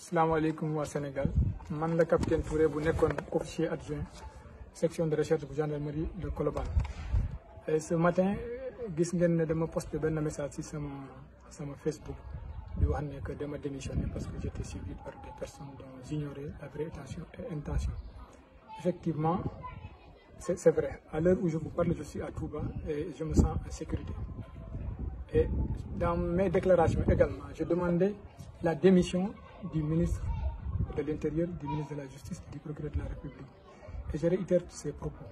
salaamaaleykum waa Sénégal. Man la capitaine Touré bu officier adjoint section de recherche bu gendarmerie de Colobane. Et ce matin gis ngeen ne dama posté benn message ci sama sama Facebook di wax ne démissionné parce que j'étais suivi par des personnes dont j'ignorais la vraie intention. Effectivement c'est c'est vrai. À l'heure où je vous parle je suis à Touba et je me sens en sécurité. Et dans mes déclarations également je demandais la démission du ministre de l'Intérieur, du ministre de la Justice et du procureur de la République. Et je réitère ces propos.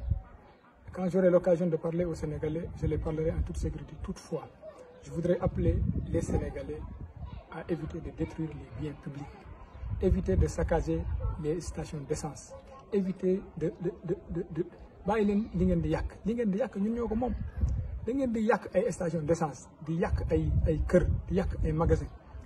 Quand j'aurai l'occasion de parler aux Sénégalais, je les parlerai en toute sécurité. Toutefois, je voudrais appeler les Sénégalais à éviter de détruire les biens publics, éviter de saccager les stations d'essence, éviter de de de de de bàyyi leen di yàq li ngeen di ñun station d'essence di yàq ay ay kër di yàq ay magasin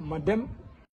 ma dem